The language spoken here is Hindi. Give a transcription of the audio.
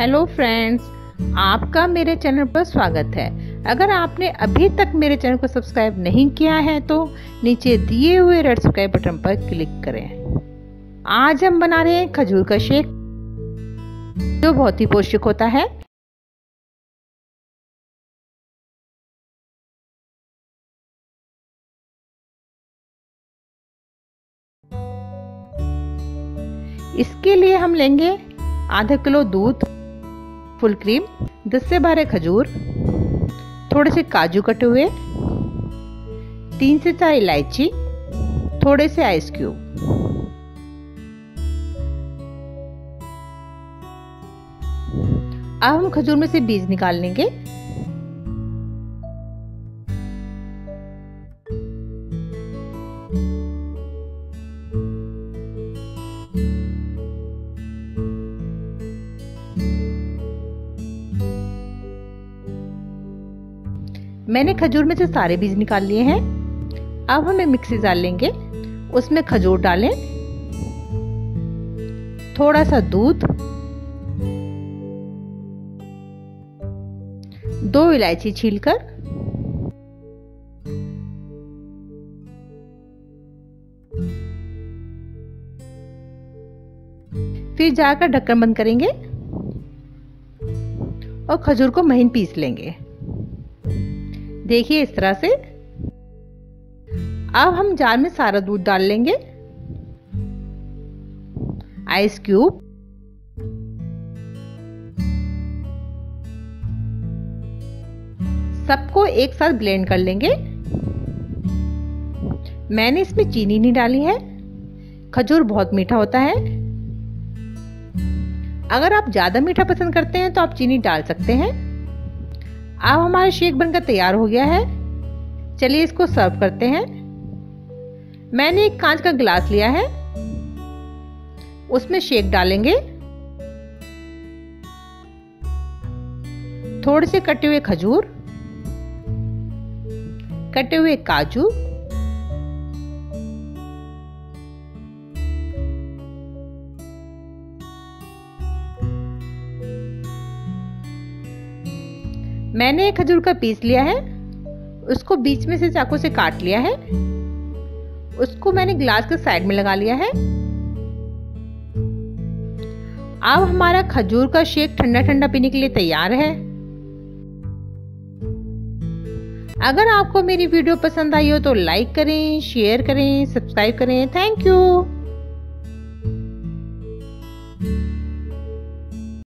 हेलो फ्रेंड्स आपका मेरे चैनल पर स्वागत है। अगर आपने अभी तक मेरे चैनल को सब्सक्राइब नहीं किया है तो नीचे दिए हुए रेड सब्सक्राइब बटन पर क्लिक करें। आज हम बना रहे हैं खजूर का शेक, जो बहुत ही पौष्टिक होता है। इसके लिए हम लेंगे आधा किलो दूध फुल क्रीम 10 से बारह खजूर, थोड़े से काजू कटे हुए, तीन से चार इलायची, थोड़े से आइस क्यूब अब हम खजूर में से बीज निकाल लेंगे। मैंने खजूर में से सारे बीज निकाल लिए हैं। अब हमें मिक्सी डाल लेंगे। उसमें खजूर डालें। थोड़ा सा दूध। दो इलायची छीलकर। फिर जाकर ढक्कन बंद करेंगे। और खजूर को महीन पीस लेंगे। देखिए इस तरह से। अब हम जार में सारा दूध डाल लेंगे। Ice cube. सबको एक साथ ब्लेंड कर लेंगे। मैंने इसमें चीनी नहीं डाली है। खजूर बहुत मीठा होता है। अगर आप ज़्यादा मीठा पसंद करते हैं तो आप चीनी डाल सकते हैं। अब हमारा शेक बनकर तैयार हो गया है। चलिए इसको सर्व करते हैं। मैंने एक कांच का गिलास लिया है। उसमें शेक डालेंगे। थोड़े से कटे हुए खजूर, कटे हुए काजू मैंने एक खजूर का पीस लिया है। उसको बीच में से चाकू से काट लिया है। उसको मैंने ग्लास के साइड में लगा लिया है। अब हमारा खजूर का शेक ठंडा ठंडा पीने के लिए तैयार है। अगर आपको मेरी वीडियो पसंद आई हो तो लाइक करें, शेयर करें, सब्सक्राइब करें। Thank you.